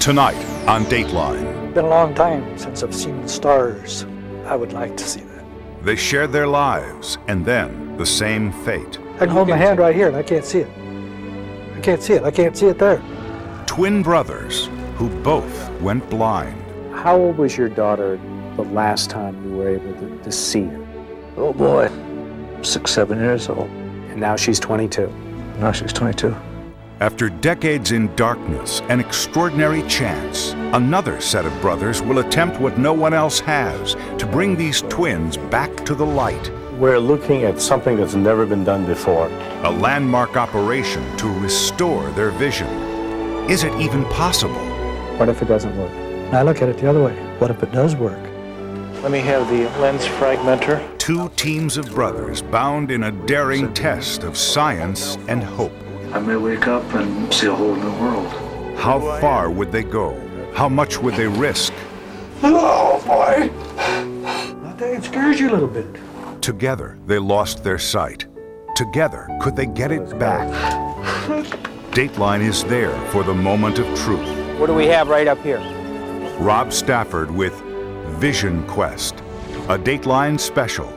Tonight on Dateline. It's Been a long time since I've seen the stars. I would like to see that. They shared their lives and then the same fate. I can hold my hand right here and I can't see it. I can't see it. I can't see it there. Twin brothers who both went blind. How old was your daughter the last time you were able to, to see her? Oh boy, six, seven years old. And now she's 22. Now she's 22. After decades in darkness an extraordinary chance, another set of brothers will attempt what no one else has to bring these twins back to the light. We're looking at something that's never been done before. A landmark operation to restore their vision. Is it even possible? What if it doesn't work? And I look at it the other way. What if it does work? Let me have the lens fragmenter. Two teams of brothers bound in a daring test of science and hope. I may wake up and see a whole new world. How far would they go? How much would they risk? Oh boy! I think it scares you a little bit. Together, they lost their sight. Together, could they get it back? Dateline is there for the moment of truth. What do we have right up here? Rob Stafford with Vision Quest, a Dateline special.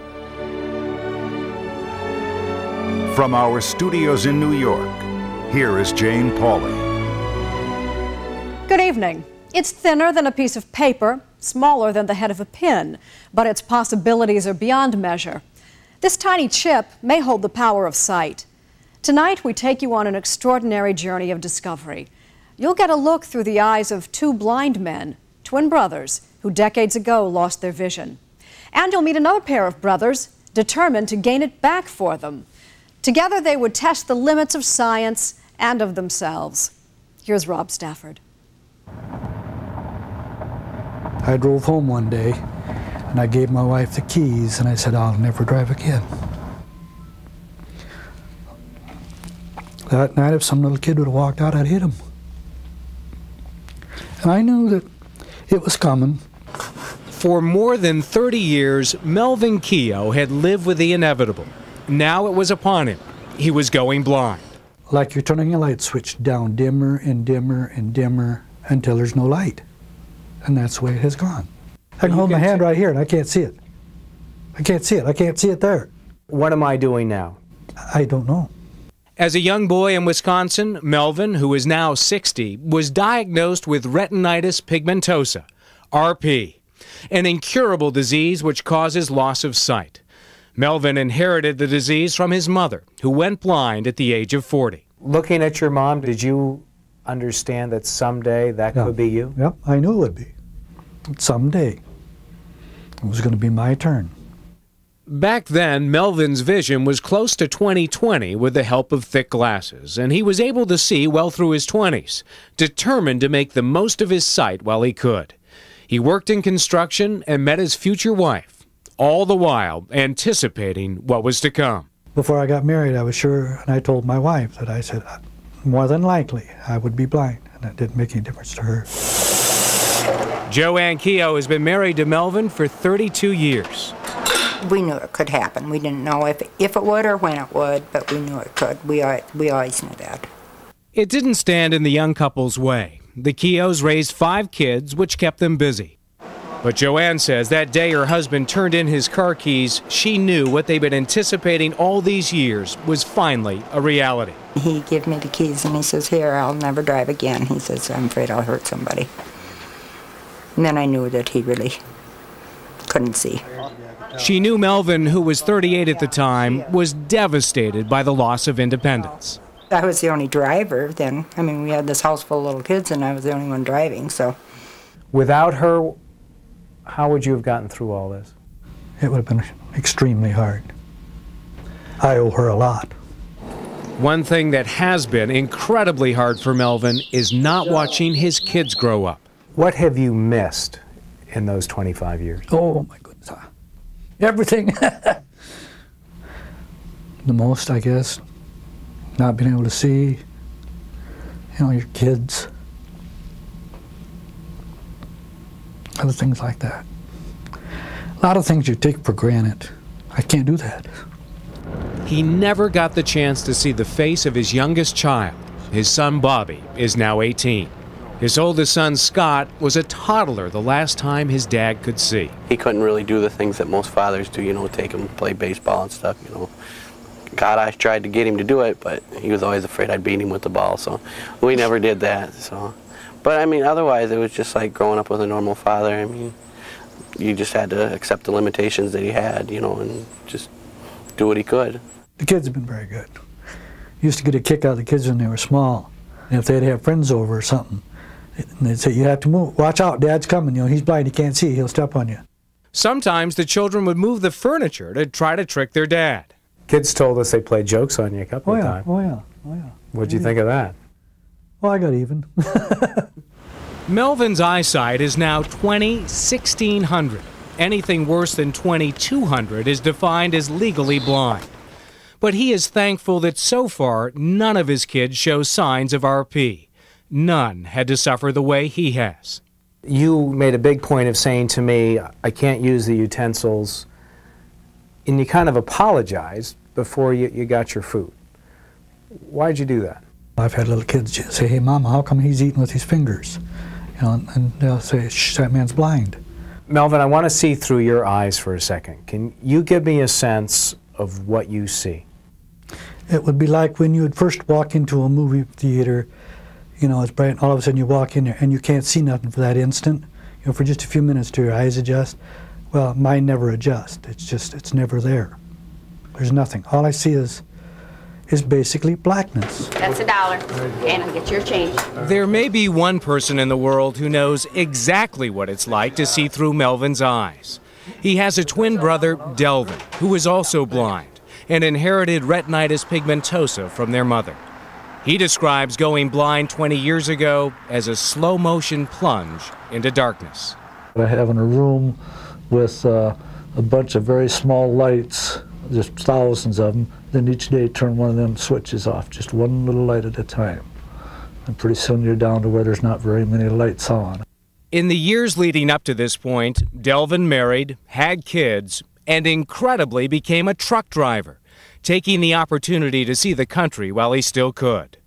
From our studios in New York, here is Jane Pauley. Good evening. It's thinner than a piece of paper, smaller than the head of a pin, but its possibilities are beyond measure. This tiny chip may hold the power of sight. Tonight, we take you on an extraordinary journey of discovery. You'll get a look through the eyes of two blind men, twin brothers, who decades ago lost their vision. And you'll meet another pair of brothers determined to gain it back for them. Together, they would test the limits of science and of themselves. Here's Rob Stafford. I drove home one day and I gave my wife the keys and I said, I'll never drive again. That night, if some little kid would have walked out, I'd hit him. And I knew that it was coming. For more than 30 years, Melvin Keogh had lived with the inevitable. Now it was upon him. He was going blind. Like you're turning a light switch down dimmer and dimmer and dimmer until there's no light. And that's the way it has gone. I can hold my hand right here and I can't see it. I can't see it. I can't see it there. What am I doing now? I don't know. As a young boy in Wisconsin, Melvin, who is now 60, was diagnosed with retinitis pigmentosa, RP, an incurable disease which causes loss of sight. Melvin inherited the disease from his mother, who went blind at the age of 40. Looking at your mom, did you understand that someday that Yeah. could be you? Yep, I knew it would be. Someday. It was going to be my turn. Back then, Melvin's vision was close to 20/20 with the help of thick glasses, and he was able to see well through his 20s, determined to make the most of his sight while he could. He worked in construction and met his future wife, all the while anticipating what was to come. Before I got married, I was sure, and I told my wife that I said, "Uh, more than likely, I would be blind, and that didn't make any difference to her. Joanne Keogh has been married to Melvin for 32 years. we knew it could happen. We didn't know if if it would or when it would, but we knew it could. We we always knew that. It didn't stand in the young couple's way. The Keoghs raised five kids, which kept them busy. But Joanne says that day her husband turned in his car keys, she knew what they'd been anticipating all these years was finally a reality. He gave me the keys and he says, "Here, I'll never drive again." He says, "I'm afraid I'll hurt somebody." And then I knew that he really couldn't see. She knew Melvin, who was 38 at the time, was devastated by the loss of independence. I was the only driver then. I mean, we had this house full of little kids, and I was the only one driving. So Without her, how would you have gotten through all this? It would have been extremely hard. I owe her a lot. One thing that has been incredibly hard for Melvin is not watching his kids grow up. What have you missed in those 25 years? Oh my goodness. Everything. the most, I guess, not being able to see, you know, your kids. Other things like that. A lot of things you take for granted. I can't do that. He never got the chance to see the face of his youngest child. His son Bobby is now 18. His oldest son, Scott, was a toddler the last time his dad could see. He couldn't really do the things that most fathers do, you know, take him to play baseball and stuff, you know. God, I tried to get him to do it, but he was always afraid I'd beat him with the ball, so we never did that. So, But I mean, otherwise, it was just like growing up with a normal father. I mean, you just had to accept the limitations that he had, you know, and just do what he could. The kids have been very good. Used to get a kick out of the kids when they were small. And if they'd have friends over or something, they'd say, you have to move. Watch out, Dad's coming. You know, he's blind, he can't see. He'll step on you. Sometimes the children would move the furniture to try to trick their dad. Kids told us they played jokes on you a couple Oh, of yeah, times. oh, yeah, oh, yeah. What'd you think of that? Well, I got even. Melvin's eyesight is now 20 1600. Anything worse than 2200 is defined as legally blind. But he is thankful that so far none of his kids show signs of RP. None had to suffer the way he has. You made a big point of saying to me, I can't use the utensils, and you kind of apologized before you, you got your food. Why'd you do that? I've had little kids say, hey, Mama, how come he's eating with his fingers? You know, and, and they'll say, Shh, that man's blind. Melvin, I want to see through your eyes for a second. Can you give me a sense of what you see? It would be like when you would first walk into a movie theater, you know, it's bright, and all of a sudden you walk in there and you can't see nothing for that instant. You know, for just a few minutes till your eyes adjust. Well, mine never adjust. It's just, it's never there. There's nothing. All I see is, is basically blackness. That's a dollar, and I'll get your change. There may be one person in the world who knows exactly what it's like to see through Melvin's eyes. He has a twin brother, Delvin, who is also blind and inherited retinitis pigmentosa from their mother. He describes going blind 20 years ago as a slow motion plunge into darkness. I have in a room with uh, a bunch of very small lights, just thousands of them. Then each day turn one of them switches off, just one little light at a time. And pretty soon you're down to where there's not very many lights on. In the years leading up to this point, Delvin married, had kids, and incredibly became a truck driver, taking the opportunity to see the country while he still could.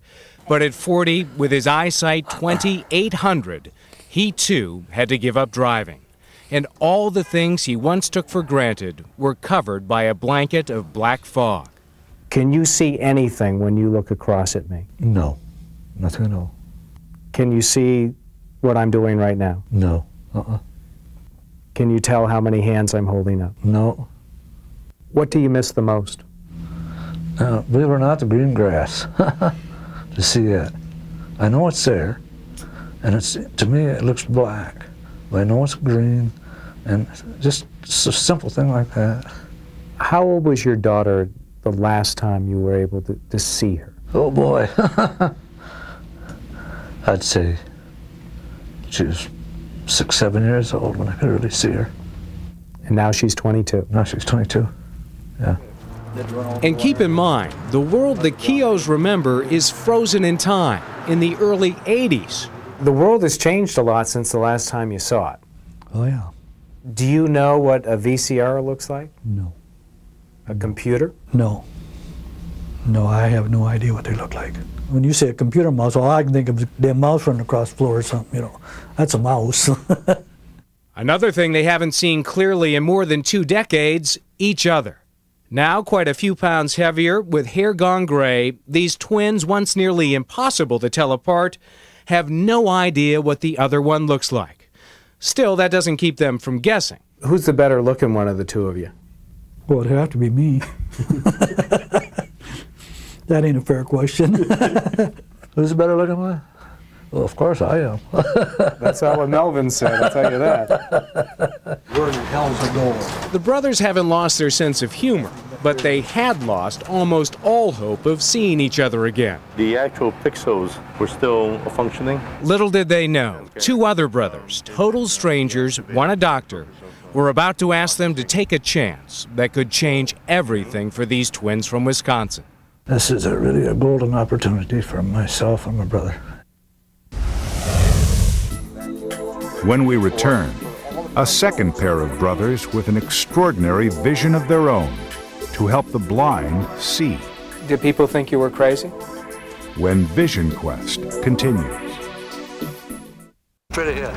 But at 40, with his eyesight 2800, he too had to give up driving. And all the things he once took for granted were covered by a blanket of black fog. Can you see anything when you look across at me? No, nothing at all. Can you see what I'm doing right now? No. Uh-uh. Can you tell how many hands I'm holding up? No. What do you miss the most? Uh, believe it or not, the green grass. to see that. I know it's there, and it's to me it looks black, but I know it's green, and just, just a simple thing like that. How old was your daughter the last time you were able to, to see her? Oh boy. I'd say she was six, seven years old when I could really see her. And now she's 22. Now she's 22. Yeah. And keep in mind, the world the Keoghs remember is frozen in time in the early 80s. The world has changed a lot since the last time you saw it. Oh, yeah. Do you know what a VCR looks like? No. A computer? No. No, I have no idea what they look like. When you say a computer mouse, all I can think of is a damn mouse running across the floor or something, you know. That's a mouse. Another thing they haven't seen clearly in more than two decades each other. Now, quite a few pounds heavier, with hair gone gray, these twins, once nearly impossible to tell apart, have no idea what the other one looks like. Still, that doesn't keep them from guessing. Who's the better looking one of the two of you? well, it'd have to be me. that ain't a fair question. Who's the better looking one? Well, of course I am. That's not what Melvin said, I'll tell you that. Where the hell's the goal? The brothers haven't lost their sense of humor, but they had lost almost all hope of seeing each other again. The actual pixels were still functioning. Little did they know, two other brothers, total strangers, one a doctor, were about to ask them to take a chance that could change everything for these twins from Wisconsin. This is a really a golden opportunity for myself and my brother. When we return, a second pair of brothers with an extraordinary vision of their own to help the blind see. Did people think you were crazy? When Vision Quest continues. Straight ahead.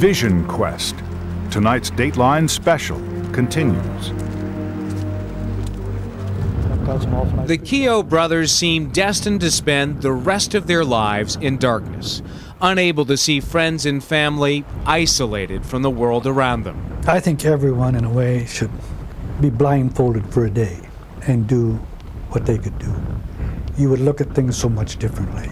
Vision Quest. Tonight's Dateline special continues. The Keogh brothers seem destined to spend the rest of their lives in darkness, unable to see friends and family, isolated from the world around them. I think everyone, in a way, should be blindfolded for a day and do what they could do. You would look at things so much differently.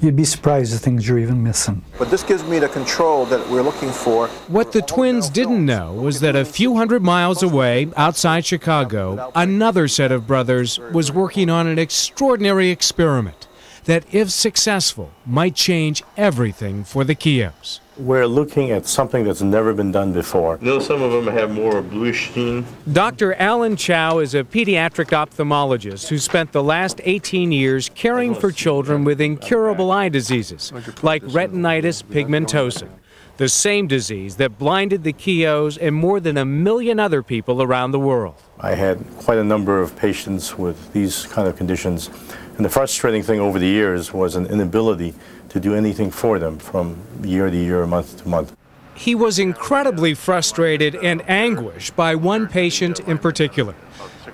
You'd be surprised at things you're even missing. But this gives me the control that we're looking for. What the twins didn't know was that a few hundred miles away, outside Chicago, another set of brothers was working on an extraordinary experiment that, if successful, might change everything for the Keoghs. We're looking at something that's never been done before. You know, some of them have more bluish sheen. Dr. Alan Chow is a pediatric ophthalmologist who spent the last 18 years caring for children with incurable eye diseases like retinitis pigmentosa, the same disease that blinded the Keoghs and more than a million other people around the world. I had quite a number of patients with these kind of conditions, and the frustrating thing over the years was an inability to do anything for them from year to year, month to month. He was incredibly frustrated and anguished by one patient in particular,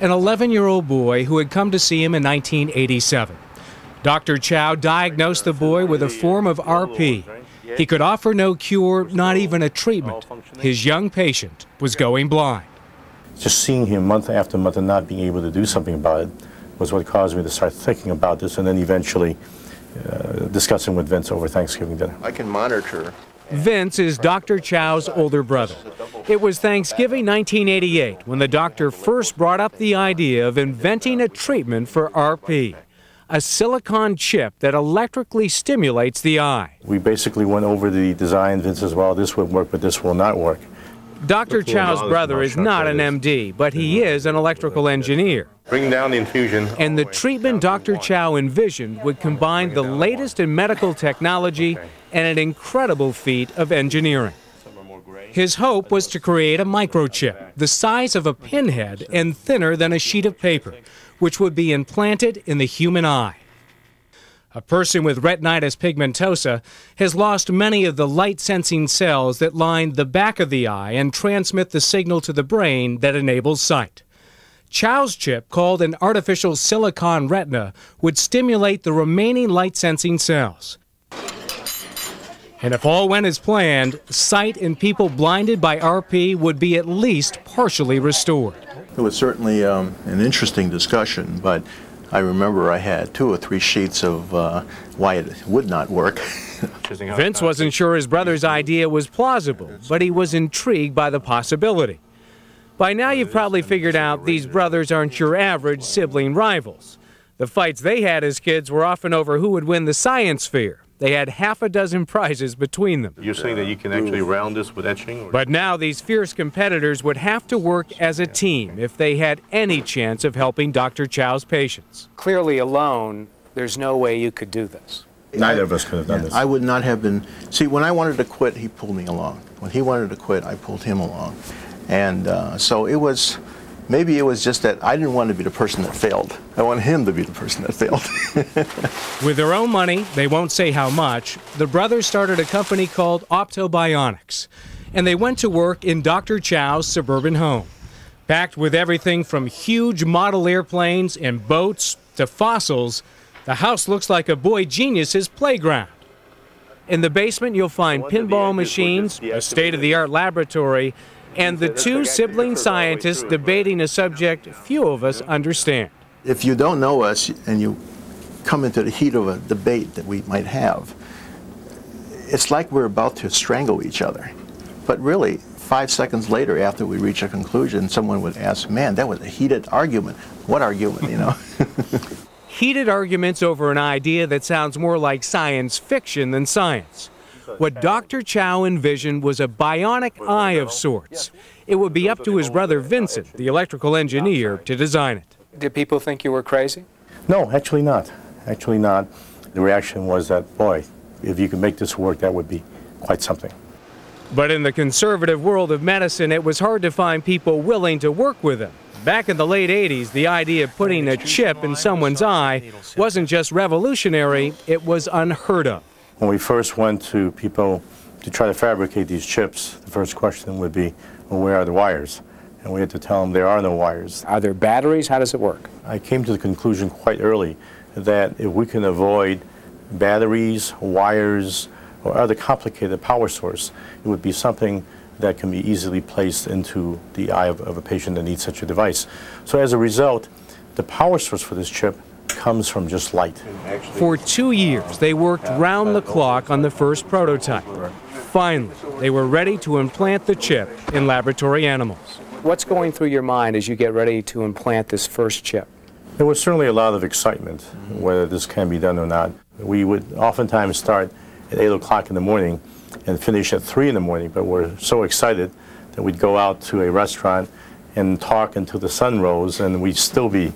an 11 year old boy who had come to see him in 1987. Dr. Chow diagnosed the boy with a form of RP. He could offer no cure, not even a treatment. His young patient was going blind. Just seeing him month after month and not being able to do something about it was what caused me to start thinking about this and then eventually uh, discussing with Vince over Thanksgiving dinner. I can monitor. Vince is Dr. Chow's older brother. It was Thanksgiving 1988 when the doctor first brought up the idea of inventing a treatment for RP, a silicon chip that electrically stimulates the eye. We basically went over the design. Vince says, well, this would work, but this will not work. Dr. Chow's brother is not an MD, but he is an electrical engineer. Bring down the infusion. And the treatment Dr. Chow envisioned would combine the latest in medical technology and an incredible feat of engineering. His hope was to create a microchip the size of a pinhead and thinner than a sheet of paper, which would be implanted in the human eye. A person with retinitis pigmentosa has lost many of the light sensing cells that line the back of the eye and transmit the signal to the brain that enables sight. Chow's chip, called an artificial silicon retina, would stimulate the remaining light sensing cells. And if all went as planned, sight in people blinded by RP would be at least partially restored. It was certainly um, an interesting discussion, but I remember I had two or three sheets of uh, why it would not work. Vince wasn't sure his brother's idea was plausible, but he was intrigued by the possibility. By now, you've probably figured out these brothers aren't your average sibling rivals. The fights they had as kids were often over who would win the science fair. They had half a dozen prizes between them. You're saying that you can actually round this with etching? Or? But now these fierce competitors would have to work as a team if they had any chance of helping Dr. Chow's patients. Clearly, alone, there's no way you could do this. Neither of us could have done this. I would not have been. See, when I wanted to quit, he pulled me along. When he wanted to quit, I pulled him along. And uh, so it was, maybe it was just that I didn't want to be the person that failed. I want him to be the person that failed. With their own money, they won't say how much, the brothers started a company called Optobionics. And they went to work in Dr. Chow's suburban home. Packed with everything from huge model airplanes and boats to fossils, the house looks like a boy genius's playground. In the basement, you'll find pinball machines, a state of the art laboratory, and the two sibling scientists debating a subject few of us understand. If you don't know us and you come into the heat of a debate that we might have, it's like we're about to strangle each other. But really, five seconds later, after we reach a conclusion, someone would ask, Man, that was a heated argument. What argument, you know? heated arguments over an idea that sounds more like science fiction than science. What Dr. Chow envisioned was a bionic eye of sorts. It would be up to his brother Vincent, the electrical engineer, to design it. Did people think you were crazy? No, actually not. Actually not. The reaction was that, boy, if you could make this work, that would be quite something. But in the conservative world of medicine, it was hard to find people willing to work with him. Back in the late 80s, the idea of putting a chip in someone's eye wasn't just revolutionary, it was unheard of. When we first went to people to try to fabricate these chips, the first question would be, well, where are the wires? And we had to tell them there are no wires. Are there batteries? How does it work? I came to the conclusion quite early that if we can avoid batteries, wires, or other complicated power source, it would be something that can be easily placed into the eye of, of a patient that needs such a device. So as a result, the power source for this chip comes from just light. For two years, they worked round the clock on the first prototype. Finally, they were ready to implant the chip in laboratory animals. What's going through your mind as you get ready to implant this first chip? There was certainly a lot of excitement whether this can be done or not. We would oftentimes start at 8 o'clock in the morning and finish at 3 in the morning, but we're so excited that we'd go out to a restaurant and talk until the sun rose and we'd still be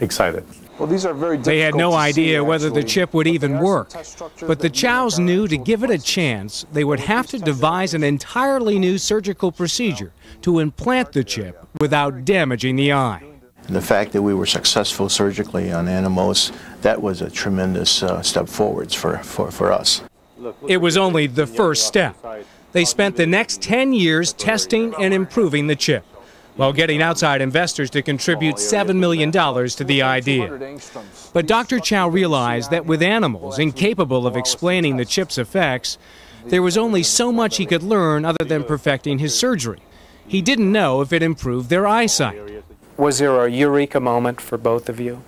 excited. Well, these are very They had no idea see, whether the chip would even work. But the Chows knew to give it a chance, they would have to devise an entirely new surgical procedure to implant the chip without damaging the eye. And the fact that we were successful surgically on animals, that was a tremendous uh, step forwards for, for, for us. It was only the first step. They spent the next 10 years testing and improving the chip, while getting outside investors to contribute $7 million to the idea. But Dr. Chow realized that with animals incapable of explaining the chip's effects, there was only so much he could learn other than perfecting his surgery. He didn't know if it improved their eyesight. Was there a eureka moment for both of you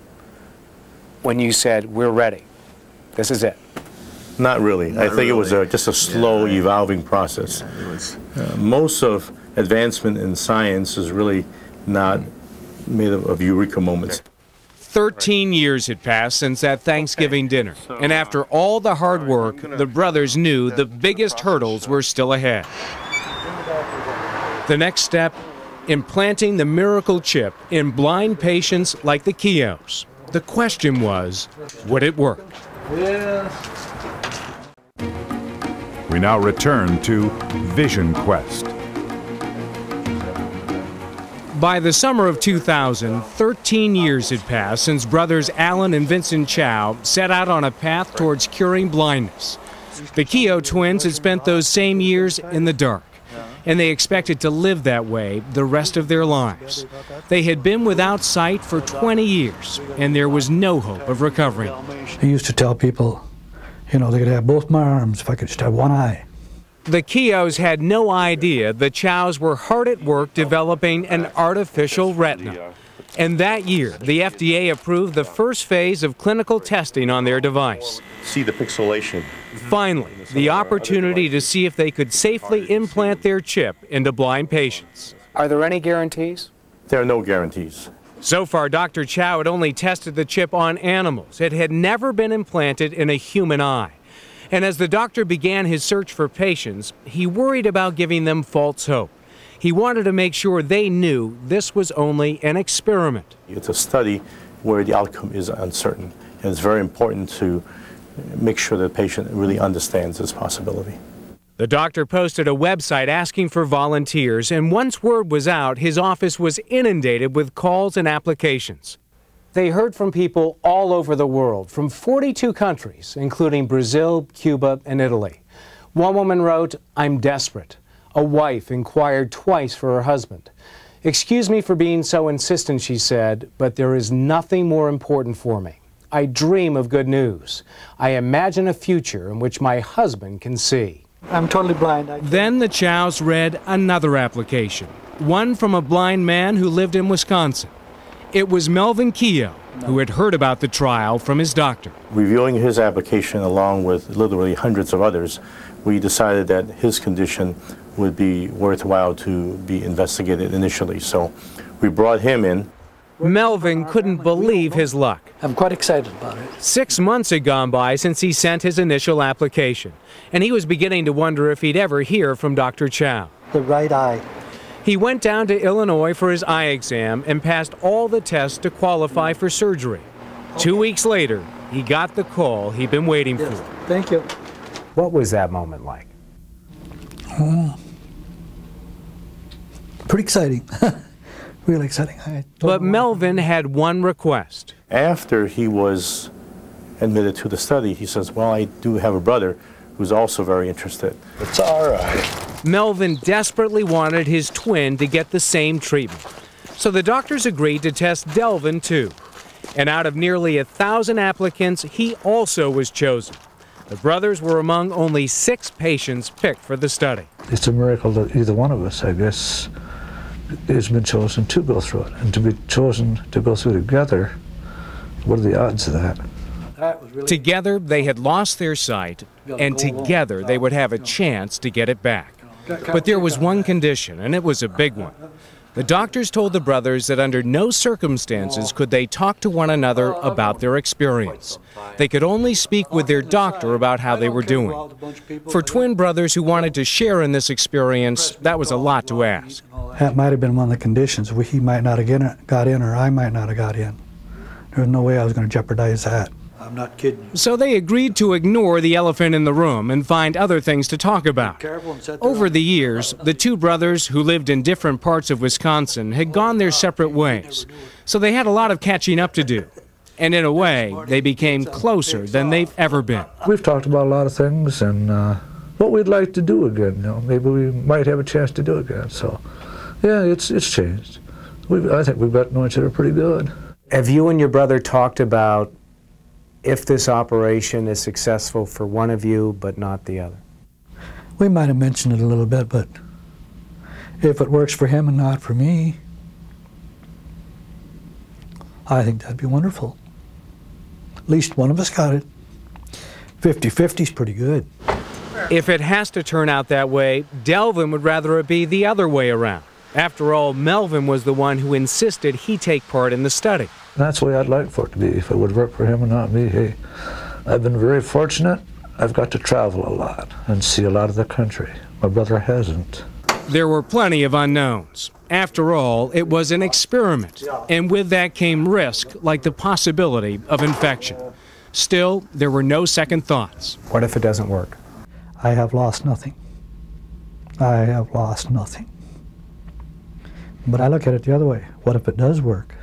when you said, We're ready? This is it. Not really. I think it was a, just a slow evolving process. Uh, most of advancement in science is really not made of, of eureka moments. 13 years had passed since that Thanksgiving dinner, and after all the hard work, the brothers knew the biggest hurdles were still ahead. The next step implanting the miracle chip in blind patients like the Keoghs. The question was would it work? We now return to Vision Quest. By the summer of 2000, 13 years had passed since brothers Alan and Vincent Chow set out on a path towards curing blindness. The Keogh twins had spent those same years in the dark, and they expected to live that way the rest of their lives. They had been without sight for 20 years, and there was no hope of recovering. I used to tell people, you know, they could have both my arms if I could just have one eye. The Keoghs had no idea the Chows were hard at work developing an artificial retina. And that year, the FDA approved the first phase of clinical testing on their device. See the pixelation. Finally, the opportunity to see if they could safely implant their chip into blind patients. Are there any guarantees? There are no guarantees. So far, Dr. Chow had only tested the chip on animals. It had never been implanted in a human eye. And as the doctor began his search for patients, he worried about giving them false hope. He wanted to make sure they knew this was only an experiment. It's a study where the outcome is uncertain, and it's very important to make sure the patient really understands this possibility. The doctor posted a website asking for volunteers, and once word was out, his office was inundated with calls and applications. They heard from people all over the world, from 42 countries, including Brazil, Cuba, and Italy. One woman wrote, I'm desperate. A wife inquired twice for her husband. Excuse me for being so insistent, she said, but there is nothing more important for me. I dream of good news. I imagine a future in which my husband can see. I'm totally blind. Then the Chows read another application, one from a blind man who lived in Wisconsin. It was Melvin Keogh, who had heard about the trial from his doctor. Reviewing his application along with literally hundreds of others, we decided that his condition would be worthwhile to be investigated initially. So we brought him in. Melvin couldn't believe his luck. I'm quite excited about it. Six months had gone by since he sent his initial application, and he was beginning to wonder if he'd ever hear from Dr. Chow. The right eye. He went down to Illinois for his eye exam and passed all the tests to qualify for surgery. Two weeks later, he got the call he'd been waiting for. Thank you. What was that moment like? Oh. Pretty exciting. really exciting. I But Melvin had one request. After he was admitted to the study, he says, well, I do have a brother who's also very interested. It's all right. Melvin desperately wanted his twin to get the same treatment. So the doctors agreed to test Delvin too. And out of nearly a thousand applicants, he also was chosen. The brothers were among only six patients picked for the study. It's a miracle that either one of us, I guess, has been chosen to go through it. And to be chosen to go through together, what are the odds of that? Together, they had lost their sight, and together they would have a chance to get it back. But there was one condition, and it was a big one. The doctors told the brothers that under no circumstances could they talk to one another about their experience. They could only speak with their doctor about how they were doing. For twin brothers who wanted to share in this experience, that was a lot to ask. That might have been one of the conditions. He might not have got in, or I might not have got in. There was no way I was going to jeopardize that. I'm not kidding you. So they agreed to ignore the elephant in the room and find other things to talk about. Over the years, the two brothers who lived in different parts of Wisconsin had gone their separate ways. So they had a lot of catching up to do. And in a way, they became closer than they've ever been. We've talked about a lot of things and uh, what we'd like to do again. You know, maybe we might have a chance to do it again. So, yeah, it's it's changed. we I think we've gotten to know each other pretty good. Have you and your brother talked about if this operation is successful for one of you but not the other? We might have mentioned it a little bit, but if it works for him and not for me, I think that'd be wonderful. At least one of us got it. 50 50 is pretty good. If it has to turn out that way, Delvin would rather it be the other way around. After all, Melvin was the one who insisted he take part in the study. That's the way I'd like for it to be. If it would work for him and not me, hey, I've been very fortunate. I've got to travel a lot and see a lot of the country. My brother hasn't. There were plenty of unknowns. After all, it was an experiment, and with that came risk, like the possibility of infection. Still, there were no second thoughts. What if it doesn't work? I have lost nothing. I have lost nothing. But I look at it the other way. What if it does work?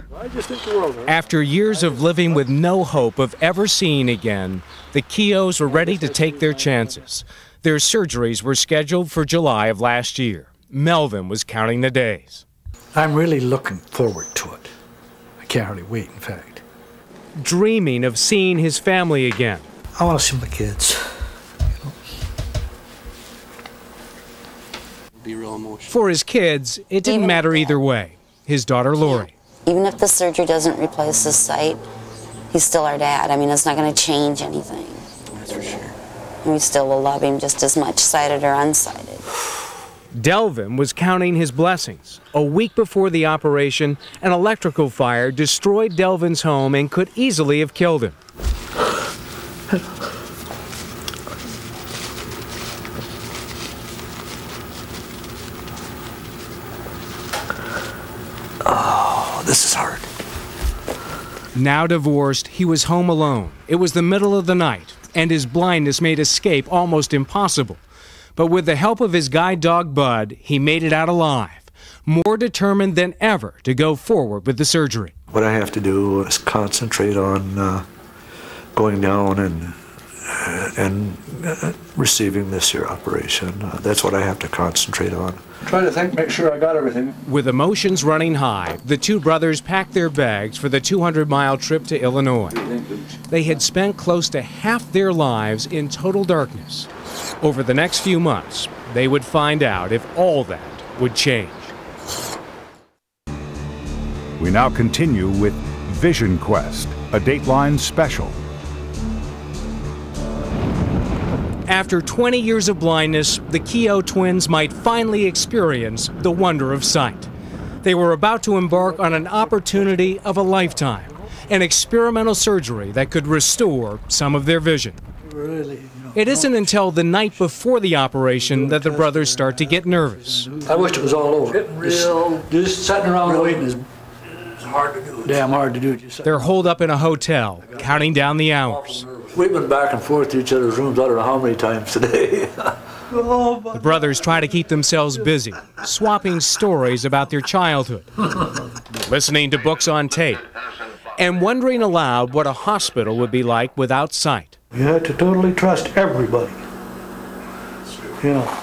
After years of living with no hope of ever seeing again, the Keoghs were ready to take their chances. Their surgeries were scheduled for July of last year. Melvin was counting the days. I'm really looking forward to it. I can't hardly wait, in fact. Dreaming of seeing his family again. I want to see my kids. Be real emotional. For his kids, it didn't matter either way. His daughter Lori. Even if the surgery doesn't replace his sight, he's still our dad. I mean, it's not going to change anything. That's for sure. And we still will love him just as much, sighted or unsighted. Delvin was counting his blessings. A week before the operation, an electrical fire destroyed Delvin's home and could easily have killed him. This is hard. Now divorced, he was home alone. It was the middle of the night, and his blindness made escape almost impossible. But with the help of his guide dog Bud, he made it out alive, more determined than ever to go forward with the surgery. What I have to do is concentrate on uh, going down and and uh, receiving this here operation. Uh, that's what I have to concentrate on. Try to think, make sure I got everything. With emotions running high, the two brothers packed their bags for the 200 mile trip to Illinois. They had spent close to half their lives in total darkness. Over the next few months, they would find out if all that would change. We now continue with Vision Quest, a Dateline special. After 20 years of blindness, the Keogh twins might finally experience the wonder of sight. They were about to embark on an opportunity of a lifetime, an experimental surgery that could restore some of their vision. Really? It isn't until the night before the operation that the brothers start to get nervous. I wish it was all over. real. Just sitting around waiting is hard to do. Damn hard to do. They're holed up in a hotel, counting down the hours. We've been back and forth to each other's rooms. I don't know how many times today. The brothers try to keep themselves busy, swapping stories about their childhood, listening to books on tape, and wondering aloud what a hospital would be like without sight. You had to totally trust everybody. You know.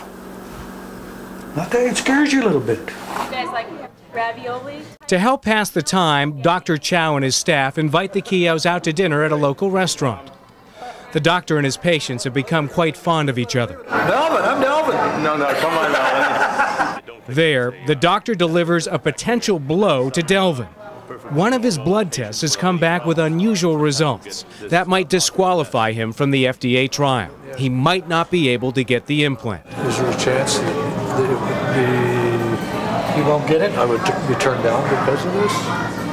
Not that it scares you a little bit. You guys like ravioli? To help pass the time, Dr. Chow and his staff invite the Keoghs out to dinner at a local restaurant. The doctor and his patients have become quite fond of each other. Delvin, I'm Delvin. No, no, come on now. There, the doctor delivers a potential blow to Delvin. One of his blood tests has come back with unusual results that might disqualify him from the FDA trial. He might not be able to get the implant. Is there a chance that the, the, he won't get it? I would be turned down because of this?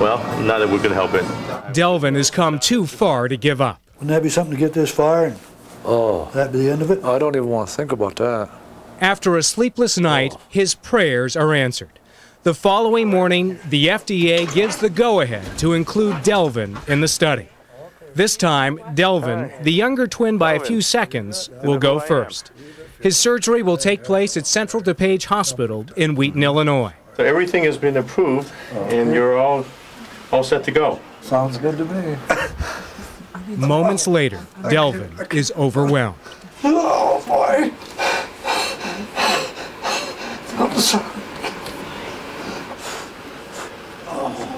Well, not that we can help it. Delvin has come too far to give up. Wouldn't that be something to get this far and Oh, that be the end of it? I don't even want to think about that. After a sleepless night, oh. his prayers are answered. The following morning, the FDA gives the go ahead to include Delvin in the study. This time, Delvin, the younger twin by a few seconds, will go first. His surgery will take place at Central DuPage Hospital in Wheaton, Illinois. So everything has been approved, and oh. you're all all set to go. Sounds good to me. Moments later, Delvin is overwhelmed. Oh, boy. I'm sorry.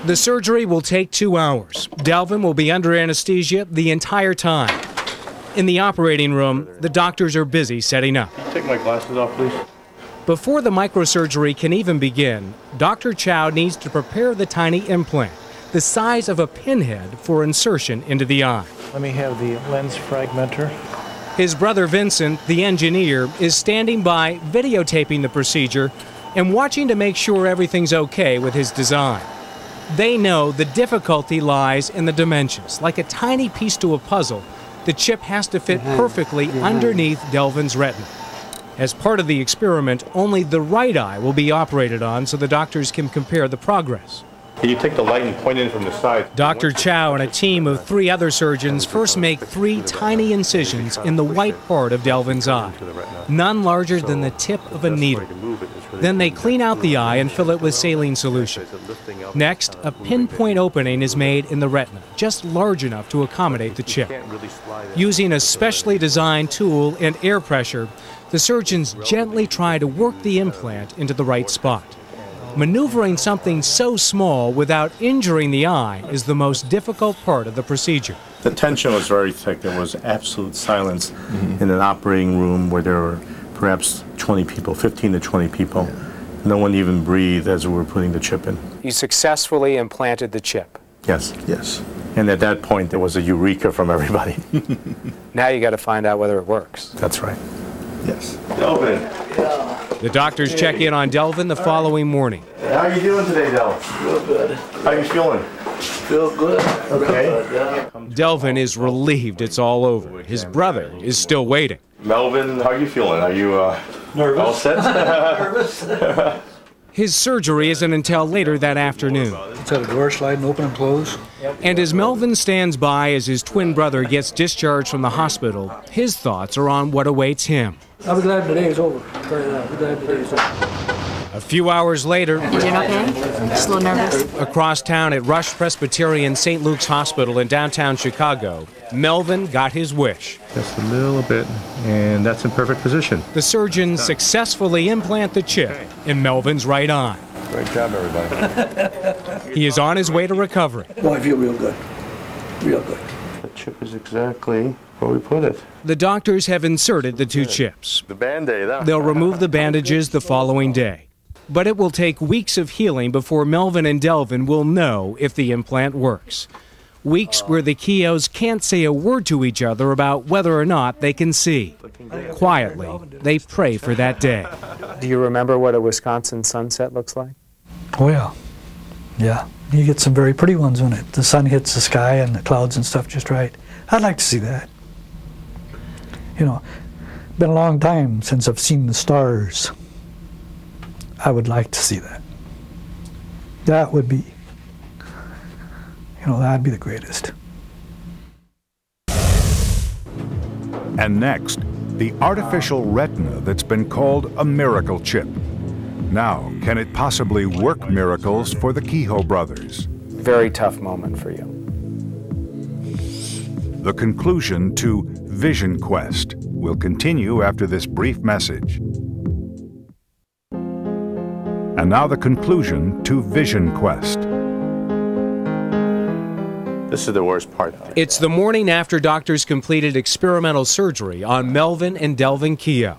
The surgery will take two hours. Delvin will be under anesthesia the entire time. In the operating room, the doctors are busy setting up. Take my glasses off, please. Before the microsurgery can even begin, Dr. Chow needs to prepare the tiny implant, the size of a pinhead, for insertion into the eye. Let me have the lens fragmenter. His brother Vincent, the engineer, is standing by videotaping the procedure and watching to make sure everything's okay with his design. They know the difficulty lies in the dimensions. Like a tiny piece to a puzzle, the chip has to fit perfectly underneath Delvin's retina. As part of the experiment, only the right eye will be operated on so the doctors can compare the progress. You take the light and point in from the side? Dr. Chow and a team of three other surgeons first make three tiny incisions in the white part of Delvin's eye, none larger than the tip of a needle. Then they clean out the eye and fill it with saline solution. Next, a pinpoint opening is made in the retina, just large enough to accommodate the chip. Using a specially designed tool and air pressure, the surgeons gently try to work the uh, implant into the right spot. Maneuvering something so small without injuring the eye is the most difficult part of the procedure. The tension was very thick. There was absolute silence in an operating room where there were perhaps 20 people, 15 to 20 people. No one even breathed as we were putting the chip in. You successfully implanted the chip. Yes. Yes. And at that point, there was a eureka from everybody. Now you got to find out whether it works. That's right. Yes. Delvin, The doctors check in on Delvin the following morning. how are you doing today, Del? Real good. How are you feeling? Feel good. Okay. Delvin is relieved it's all over. His brother is still waiting. Melvin, how are you feeling? Are you uh, Nervous. all set? Nervous. His surgery isn't until later that afternoon. It's had a door sliding open and close. And as Melvin stands by as his twin brother gets discharged from the hospital, his thoughts are on what awaits him. I'll be glad the day is over. Tell you that. I'll be glad the day is over. A few hours later, doing okay? Just a little nervous. across town at Rush Presbyterian St. Luke's Hospital in downtown Chicago, Melvin got his wish. Just a little bit, and that's in perfect position. The surgeons successfully implant the chip in Melvin's right eye. Great job, everybody. He is on his way to recovery. Boy, I feel real good. Real good. the chip is exactly where we put it. The doctors have inserted the two chips. The Band-Aid, huh? They'll remove the bandages the following day. But it will take weeks of healing before Melvin and Delvin will know if the implant works. Weeks where the Keoghs can't say a word to each other about whether or not they can see. Quietly, they pray for that day. Do you remember what a Wisconsin sunset looks like? Oh, yeah. Yeah. You get some very pretty ones when it, the sun hits the sky and the clouds and stuff just right. I'd like to see that. You know, been a long time since I've seen the stars. I would like to see that. That would be, you know, that'd be the greatest. And next, the artificial retina that's been called a miracle chip. Now, can it possibly work miracles for the Keogh brothers? Very tough moment for you. the conclusion to Vision Quest. will continue after this brief message. And now the conclusion to Vision Quest. This is the worst part. It's the morning after doctors completed experimental surgery on Melvin and Delvin Keogh,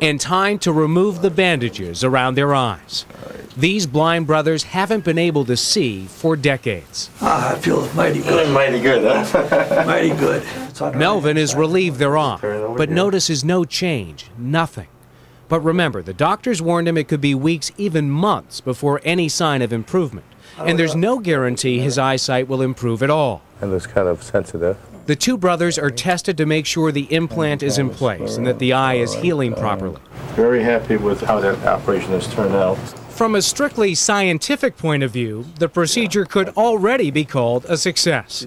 and time to remove the bandages around their eyes. These blind brothers haven't been able to see for decades. Ah, I feel mighty good. mighty good, huh? mighty good. Melvin is relieved they're on, but notices no change, nothing. But remember, the doctors warned him it could be weeks, even months, before any sign of improvement. And there's no guarantee his eyesight will improve at all. And it's kind of sensitive. The two brothers are tested to make sure the implant is in place and that the eye is healing properly. Very happy with how that operation has turned out. From a strictly scientific point of view, the procedure could already be called a success.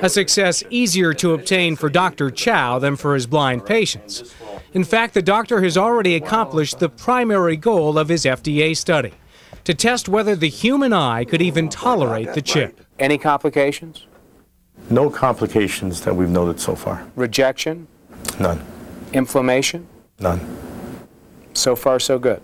A success easier to obtain for Dr. Chow than for his blind patients. In fact, the doctor has already accomplished the primary goal of his FDA study to test whether the human eye could even tolerate the chip. Any complications? No complications that we've noted so far. Rejection? None. Inflammation? None. So far, so good.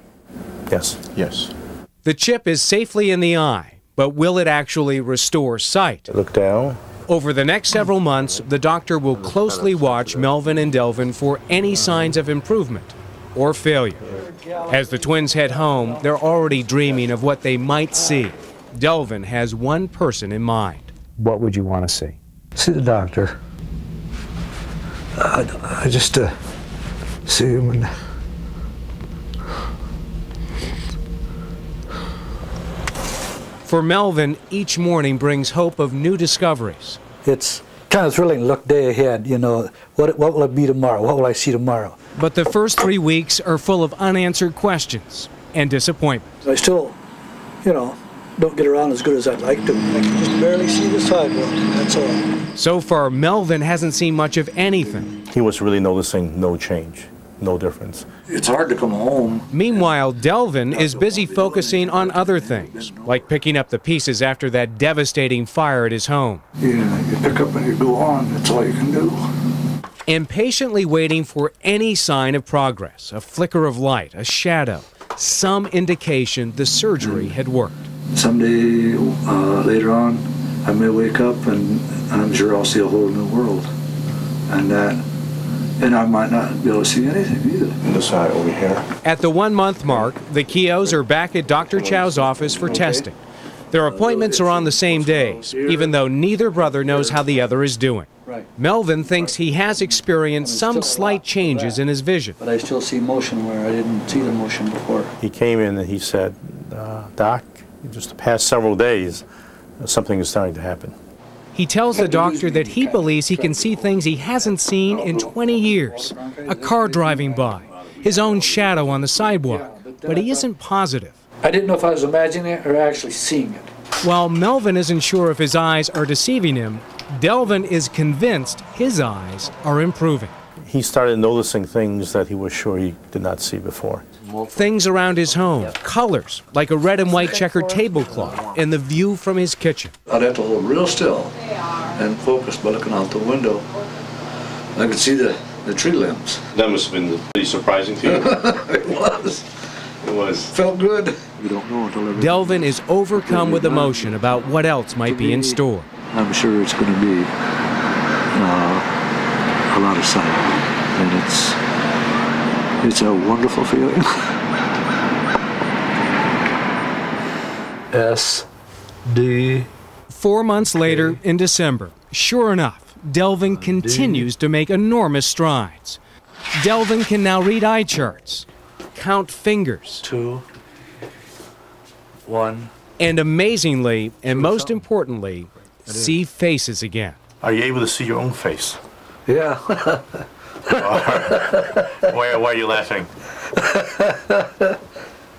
Yes. Yes. The chip is safely in the eye, but will it actually restore sight? Look down. Over the next several months, the doctor will closely watch Melvin and Delvin for any signs of improvement or failure. As the twins head home, they're already dreaming of what they might see. Delvin has one person in mind. What would you want to see? See the doctor. I, I just uh, see him and For Melvin, each morning brings hope of new discoveries. It's kind of thrilling to look day ahead, you know, what, what will it be tomorrow? What will I see tomorrow? But the first three weeks are full of unanswered questions and disappointment. I still, you know, don't get around as good as I'd like to. I can just barely see the sidewalk, that's all. So far, Melvin hasn't seen much of anything. He was really noticing no change, no difference. it's hard to come home. Meanwhile, Delvin is busy focusing on other things, like picking up the pieces after that devastating fire at his home. Yeah, you pick up and you go on. That's all you can do. Impatiently waiting for any sign of progress, a flicker of light, a shadow, some indication the surgery had worked. Someday uh, later on, I may wake up and I'm sure I'll see a whole new world, and that, and I might not be able to see anything either. This side over here. At the one month mark, the Keoghs are back at Dr. Chow's office for testing. Their appointments are on the same days, even though neither brother knows how the other is doing. Melvin thinks he has experienced some slight changes in his vision. But I still see motion where I didn't see the motion before. He came in and he said, uh, Doc, just the past several days, uh, something is starting to happen. He tells the doctor that he believes he can see things he hasn't seen in 20 years. A car driving by, his own shadow on the sidewalk, but he isn't positive. I didn't know if I was imagining it or actually seeing it. While Melvin isn't sure if his eyes are deceiving him, Delvin is convinced his eyes are improving. He started noticing things that he was sure he did not see before. Things around his home, colors, like a red and white checkered tablecloth, and the view from his kitchen. I'd have to hold real still and focus by looking out the window. I could see the, the tree limbs. That must have been pretty surprising to you. it was. It was. Felt good. You don't know until. Delvin is overcome with emotion about what else might be in store. I'm sure it's going to be uh, a lot of sight, and it's it's a wonderful feeling. S D Four months later, in December, sure enough, Delvin uh, continues to make enormous strides. Delvin can now read eye charts, count fingers, two one. and amazingly, and most importantly, see faces again. Are you able to see your own face? Yeah. why, why are you laughing?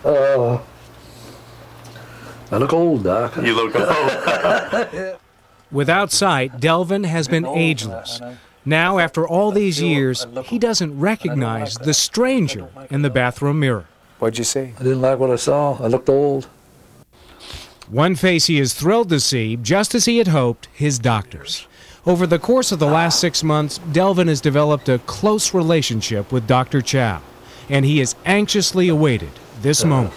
Oh. I look old, Doc. You look old. Without sight, Delvin has been ageless. Now, after all these years, he doesn't recognize the stranger in the bathroom mirror. What'd you see? I didn't like what I saw. I looked old. One face he is thrilled to see, just as he had hoped, his doctors. Over the course of the last six months, Delvin has developed a close relationship with Dr. Chow, and he has anxiously awaited this moment.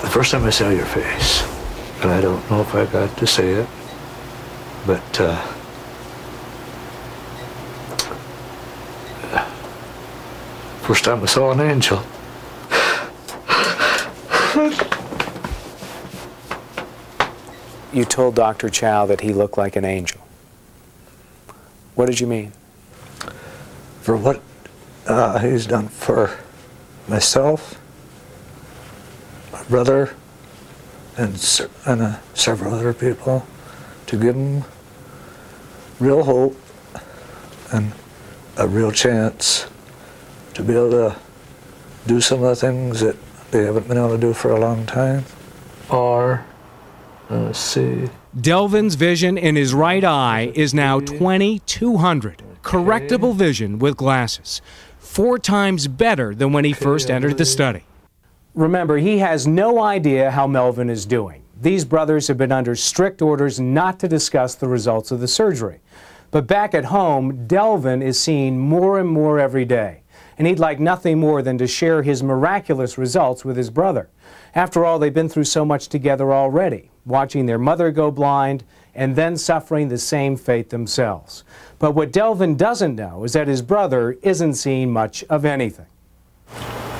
The first time I saw your face, and I don't know if I got to say it, but uh, first time I saw an angel. You told Dr. Chow that he looked like an angel. What did you mean? For what uh, he's done for myself, my brother, and, and uh, several other people, to give them real hope and a real chance to be able to do some of the things that they haven't been able to do for a long time. Or, uh, see. Delvin's vision in his right eye is now 2200, correctable vision with glasses, four times better than when he first entered the study. Remember, he has no idea how Melvin is doing. These brothers have been under strict orders not to discuss the results of the surgery. But back at home, Delvin is seeing more and more every day, and he'd like nothing more than to share his miraculous results with his brother. After all, they've been through so much together already, watching their mother go blind and then suffering the same fate themselves. But what Delvin doesn't know is that his brother isn't seeing much of anything.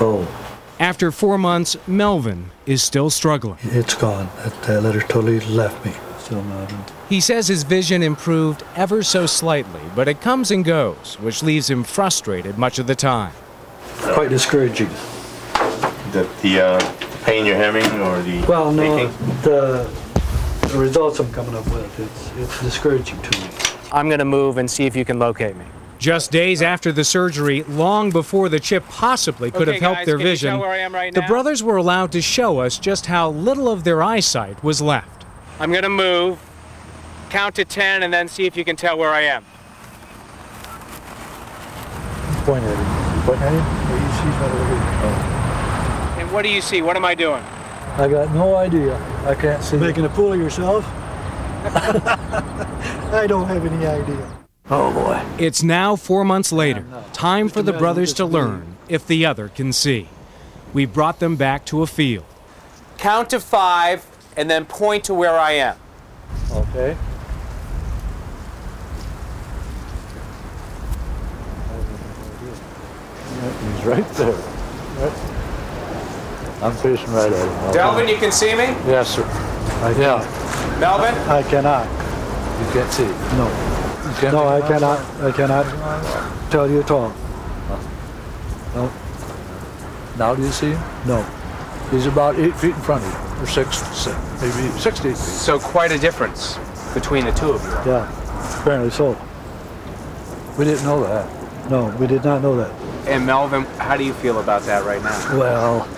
Oh. After four months, Melvin is still struggling. It's gone. That, that letter totally left me. Still not. He says his vision improved ever so slightly, but it comes and goes, which leaves him frustrated much of the time. Quite discouraging. The, the uh, pain you're having or the Well, no, aching? the, the results I'm coming up with, it's, it's discouraging to me. I'm going to move and see if you can locate me. Just days after the surgery, long before the chip possibly could Okay, have helped guys, their vision, tell where I am right the brothers were allowed to show us just how little of their eyesight was left. I'm going to move, count to 10, and then see if you can tell where I am. Point at him. Point at him? What do you see? What am I doing? I got no idea. I can't see. Making a fool of yourself? I don't have any idea. Oh boy. It's now four months later, time for the brothers to learn if the other can see. We brought them back to a field. Count to five, and then point to where I am. Okay. He's right there. Right. I'm facing right at him. Delvin, you can see me? Yes, sir. I yeah. Melvin? I cannot. You can't see. No. You can't No, I cannot. I cannot tell you at all. No. Now do you see him? No. He's about eight feet in front of you, or six, six maybe six feet. So quite a difference between the two of you. Yeah. Apparently so. We didn't know that. No, we did not know that. And Melvin, how do you feel about that right now? Well,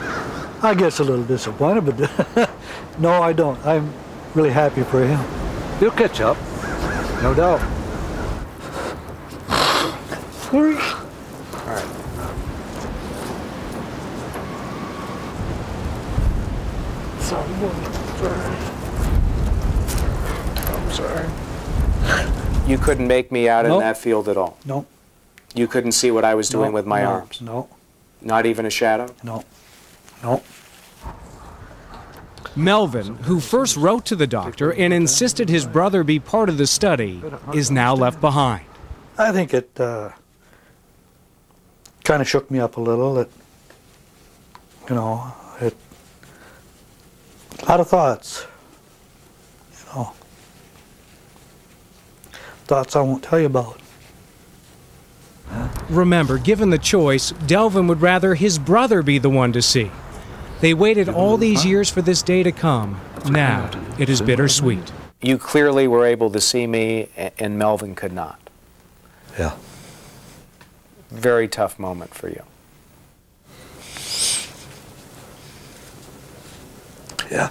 I guess a little disappointed, but no, I don't. I'm really happy for him. He'll catch up, no doubt. All right. Sorry, sorry. I'm sorry. You couldn't make me out in that field at all. No. You couldn't see what I was doing No, with my no, arms. No. Not even a shadow. No. No. Melvin, who first wrote to the doctor and insisted his brother be part of the study, is now left behind. I think it uh, kind of shook me up a little. That you know, it a lot of thoughts. You know, thoughts I won't tell you about. Remember, given the choice, Delvin would rather his brother be the one to see. They waited all these years for this day to come. Now, it is bittersweet. You clearly were able to see me, and Melvin could not. Yeah. Very tough moment for you. Yeah.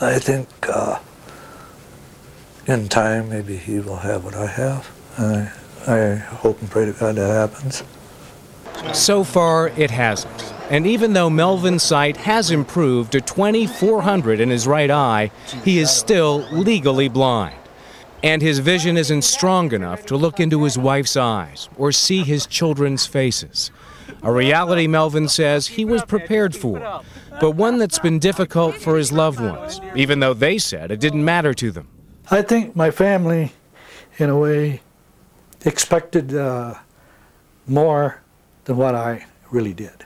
I think uh, in time maybe he will have what I have. I, I hope and pray to God that happens. So far, it hasn't. And even though Melvin's sight has improved to 2400 in his right eye, he is still legally blind. And his vision isn't strong enough to look into his wife's eyes or see his children's faces. A reality Melvin says he was prepared for, but one that's been difficult for his loved ones, even though they said it didn't matter to them. I think my family, in a way, expected uh, more than what I really did.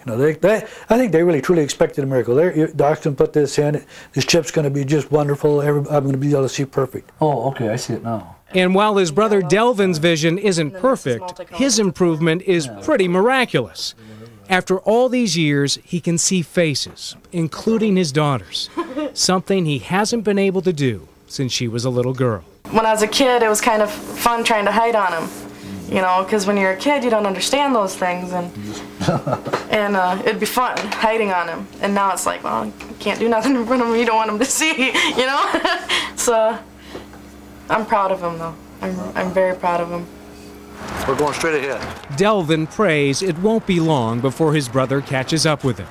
You know, they, they, I think they really truly expected a miracle. They're, Doc's going to put this in. This chip's going to be just wonderful. Every, I'm going to be able to see perfect. Oh, okay, I see it now. And while his brother Delvin's vision isn't perfect, his improvement is pretty miraculous. After all these years, he can see faces, including his daughter's, something he hasn't been able to do since she was a little girl. When I was a kid, it was kind of fun trying to hide on him, you know, because when you're a kid, you don't understand those things, and and uh, it'd be fun hiding on him. And now it's like, well, you can't do nothing in front of him. You don't want him to see, you know. so I'm proud of him, though. I'm I'm very proud of him. We're going straight ahead. Delvin prays it won't be long before his brother catches up with him.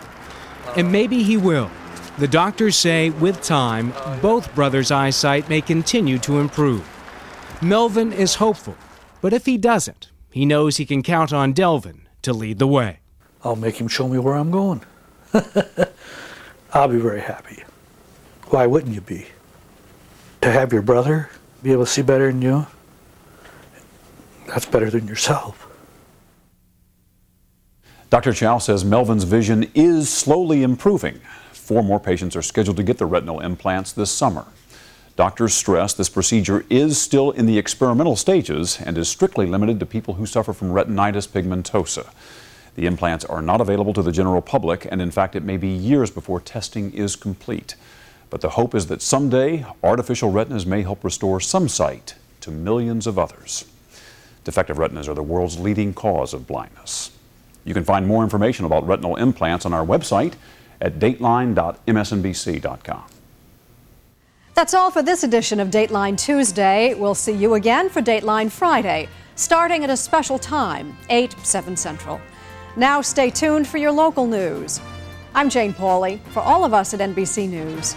And maybe he will. The doctors say with time, both brothers' eyesight may continue to improve. Melvin is hopeful, but if he doesn't, he knows he can count on Delvin to lead the way. I'll make him show me where I'm going. I'll be very happy. Why wouldn't you be? To have your brother be able to see better than you, that's better than yourself. Dr. Chow says Melvin's vision is slowly improving. Four more patients are scheduled to get the retinal implants this summer. Doctors stress this procedure is still in the experimental stages and is strictly limited to people who suffer from retinitis pigmentosa. The implants are not available to the general public, and in fact, it may be years before testing is complete. But the hope is that someday artificial retinas may help restore some sight to millions of others. Defective retinas are the world's leading cause of blindness. You can find more information about retinal implants on our website at dateline.msnbc.com. That's all for this edition of Dateline Tuesday. We'll see you again for Dateline Friday, starting at a special time, 8, 7 Central. Now stay tuned for your local news. I'm Jane Pauley. For all of us at NBC News,